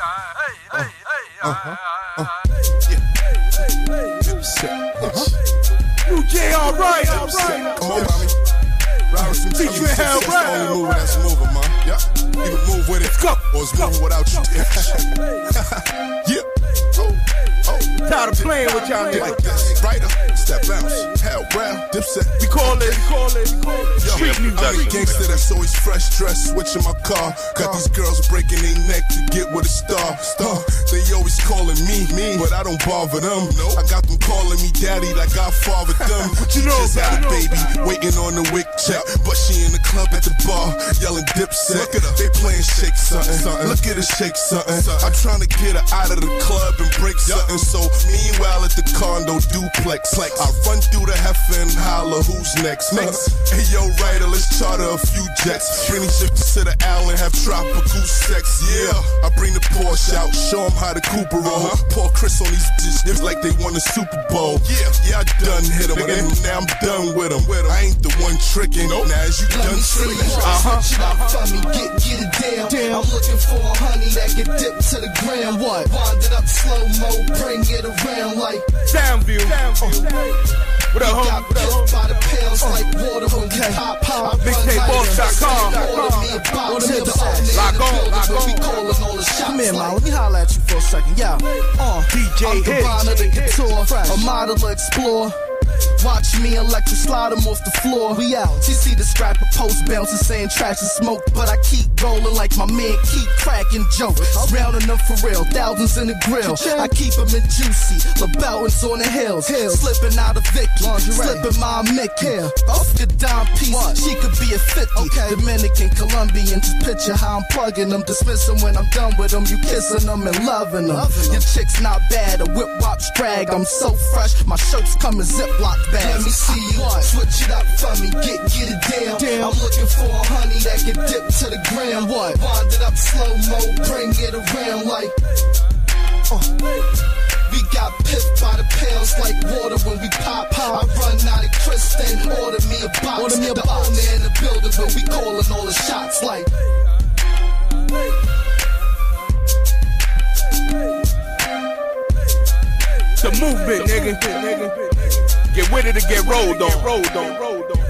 Uh-huh. Uh, yeah. Uh-huh. New all right, all right. Come on, mommy. Robinson, tell Teach me you how that's the only move that's moving, man. Yeah. You can move with it. go. Or it's moving without you. Playing with y'all Like this. Brighter. Step bounce. Hell, round. Dipset. We call it, we call it, we call it. Yo, Street I'm a music. gangster that's always fresh dressed, switching my car. Got these girls breaking their neck to get with a star. Huh, calling me, me, but I don't bother them. I got them calling me daddy like I fathered them. you know Just about had a baby waiting on the wick check, but she in the club at the bar yelling dipset. Look at her, they playing shake something. Look at her shake something. I'm trying to get her out of the club and break something. So meanwhile at the condo duplex, I run through the heifer and holler, who's next? Next. Hey yo, Writer, let's charter a few jets. Bring these ships to the island, have tropical sex. Yeah, I bring the Porsche out, show 'em how the Cooper roll. Pour Chris on these bitches like they won the Super Bowl. Yeah, yeah, I done hit hit 'em, and now I'm done with with 'em. I ain't the one tricking. Now as you Let done tricking. you uh-huh. up for me, get get it down. I'm looking for a honey that can dip to the ground. What? Wind it up slow mo, bring it around like Soundview. What up, homie? got What up, pissed homie? by the pounds like water when we pop pop. Mixtapeboss.com. Order me a box to the owner Lock on, lock when we on. calling all the shots. Come here, man. like- Let me holler at you for a second. Yeah. Uh, DJ I'm the Hits. Ron the couture, a model explore. Watch me electric slide him off the floor. We out. She see the strap of post bouncing, saying trash and smoke. But I keep rolling like my man keep cracking jokes. Rounding up for real, thousands in the grill. I keep them in juicy, LeBelton's on the hills. Slipping out of Vicky, slipping my Mickey. Off the dime piece, she could be a 50. Dominican, Colombian, just picture how I'm plugging them. Dismissing when I'm done with them. You kissing them and loving them. Your chick's not bad, a whip wop drag. I'm so fresh, my shirts come in Ziploc bags. Let me see you switch it up for me, get get it down. I'm looking for a honey that can dip to the ground. What? Wind it up slow mo, bring it around like. Uh. We got piffed by the pounds like water when we pop pop. I run out of Chris, then order me a box. Order me a the box. owner in the building, but we calling all the shots like. The movement, nigga. Get with it or get rolled on. Rolled on. Rolled on.